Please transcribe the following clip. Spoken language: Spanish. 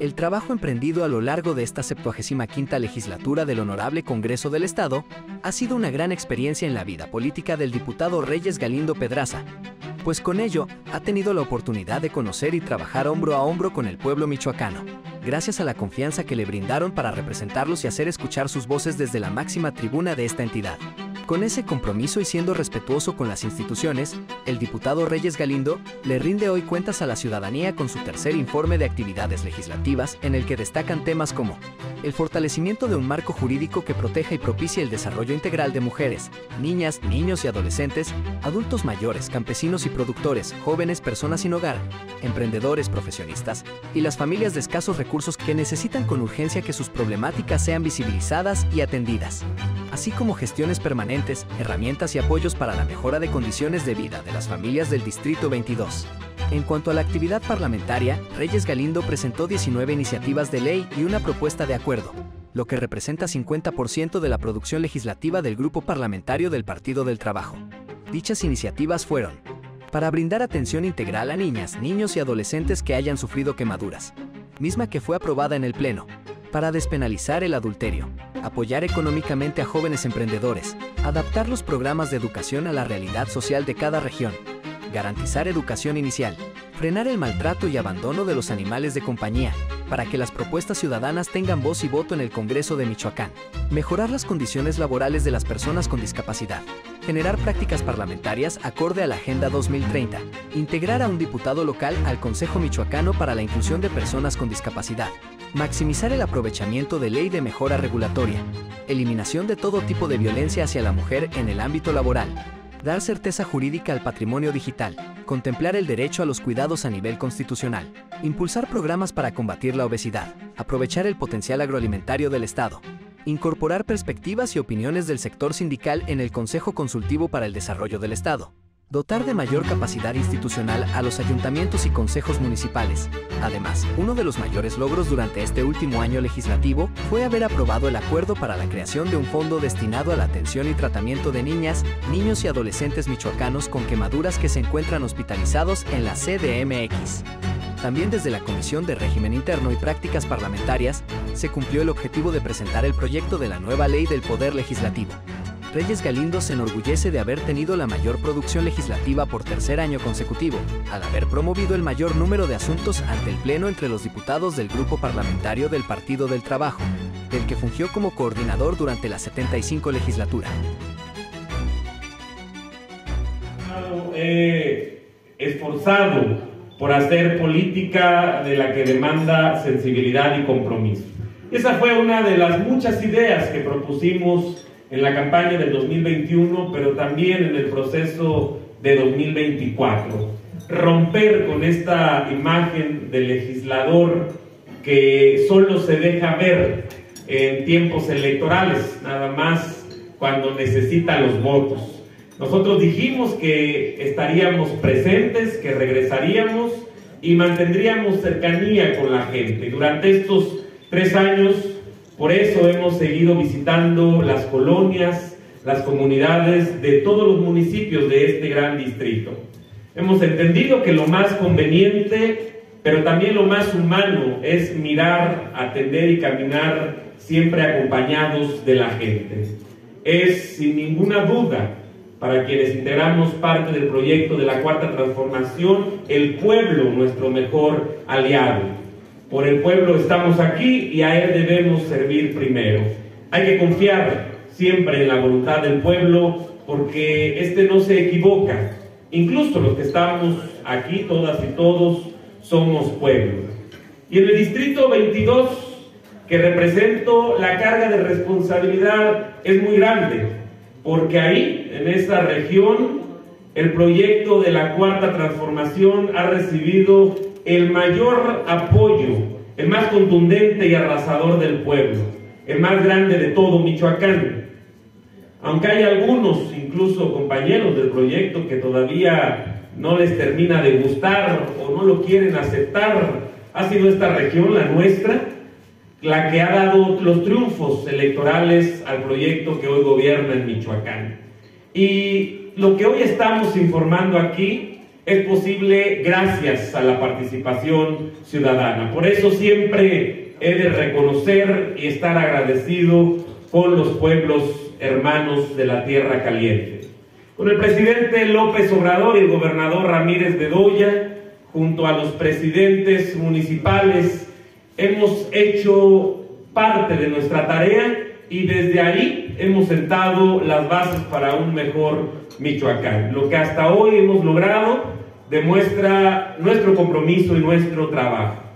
El trabajo emprendido a lo largo de esta 75 legislatura del Honorable Congreso del Estado ha sido una gran experiencia en la vida política del diputado Reyes Galindo Pedraza, pues con ello ha tenido la oportunidad de conocer y trabajar hombro a hombro con el pueblo michoacano, gracias a la confianza que le brindaron para representarlos y hacer escuchar sus voces desde la máxima tribuna de esta entidad. Con ese compromiso y siendo respetuoso con las instituciones, el diputado Reyes Galindo le rinde hoy cuentas a la ciudadanía con su tercer informe de actividades legislativas en el que destacan temas como el fortalecimiento de un marco jurídico que proteja y propicie el desarrollo integral de mujeres, niñas, niños y adolescentes, adultos mayores, campesinos y productores, jóvenes, personas sin hogar, emprendedores, profesionistas y las familias de escasos recursos que necesitan con urgencia que sus problemáticas sean visibilizadas y atendidas, así como gestiones permanentes, herramientas y apoyos para la mejora de condiciones de vida de las familias del Distrito 22. En cuanto a la actividad parlamentaria, Reyes Galindo presentó 19 iniciativas de ley y una propuesta de acuerdo, lo que representa 50% de la producción legislativa del grupo parlamentario del Partido del Trabajo. Dichas iniciativas fueron para brindar atención integral a niñas, niños y adolescentes que hayan sufrido quemaduras, misma que fue aprobada en el Pleno, para despenalizar el adulterio, apoyar económicamente a jóvenes emprendedores, adaptar los programas de educación a la realidad social de cada región, garantizar educación inicial, frenar el maltrato y abandono de los animales de compañía, para que las propuestas ciudadanas tengan voz y voto en el Congreso de Michoacán, mejorar las condiciones laborales de las personas con discapacidad, generar prácticas parlamentarias acorde a la Agenda 2030, integrar a un diputado local al Consejo Michoacano para la inclusión de personas con discapacidad, maximizar el aprovechamiento de ley de mejora regulatoria, eliminación de todo tipo de violencia hacia la mujer en el ámbito laboral, dar certeza jurídica al patrimonio digital, contemplar el derecho a los cuidados a nivel constitucional, impulsar programas para combatir la obesidad, aprovechar el potencial agroalimentario del Estado, incorporar perspectivas y opiniones del sector sindical en el Consejo Consultivo para el Desarrollo del Estado, dotar de mayor capacidad institucional a los ayuntamientos y consejos municipales. Además, uno de los mayores logros durante este último año legislativo fue haber aprobado el acuerdo para la creación de un fondo destinado a la atención y tratamiento de niñas, niños y adolescentes michoacanos con quemaduras que se encuentran hospitalizados en la CDMX. También desde la Comisión de Régimen Interno y Prácticas Parlamentarias se cumplió el objetivo de presentar el proyecto de la nueva ley del Poder Legislativo, Reyes Galindo se enorgullece de haber tenido la mayor producción legislativa por tercer año consecutivo, al haber promovido el mayor número de asuntos ante el Pleno entre los diputados del grupo parlamentario del Partido del Trabajo, del que fungió como coordinador durante la 75 legislatura. He esforzado por hacer política de la que demanda sensibilidad y compromiso. Esa fue una de las muchas ideas que propusimos en la campaña del 2021, pero también en el proceso de 2024. Romper con esta imagen del legislador que solo se deja ver en tiempos electorales, nada más cuando necesita los votos. Nosotros dijimos que estaríamos presentes, que regresaríamos y mantendríamos cercanía con la gente. Durante estos tres años por eso hemos seguido visitando las colonias, las comunidades de todos los municipios de este gran distrito. Hemos entendido que lo más conveniente, pero también lo más humano, es mirar, atender y caminar siempre acompañados de la gente. Es sin ninguna duda para quienes integramos parte del proyecto de la Cuarta Transformación, el pueblo nuestro mejor aliado por el pueblo estamos aquí y a él debemos servir primero. Hay que confiar siempre en la voluntad del pueblo porque éste no se equivoca. Incluso los que estamos aquí, todas y todos, somos pueblo. Y en el distrito 22, que represento, la carga de responsabilidad es muy grande, porque ahí, en esta región, el proyecto de la cuarta transformación ha recibido el mayor apoyo, el más contundente y arrasador del pueblo, el más grande de todo Michoacán. Aunque hay algunos, incluso compañeros del proyecto, que todavía no les termina de gustar o no lo quieren aceptar, ha sido esta región, la nuestra, la que ha dado los triunfos electorales al proyecto que hoy gobierna en Michoacán. Y lo que hoy estamos informando aquí es posible gracias a la participación ciudadana. Por eso siempre he de reconocer y estar agradecido con los pueblos hermanos de la Tierra Caliente. Con el presidente López Obrador y el gobernador Ramírez Bedoya, junto a los presidentes municipales, hemos hecho parte de nuestra tarea y desde ahí hemos sentado las bases para un mejor Michoacán. Lo que hasta hoy hemos logrado demuestra nuestro compromiso y nuestro trabajo.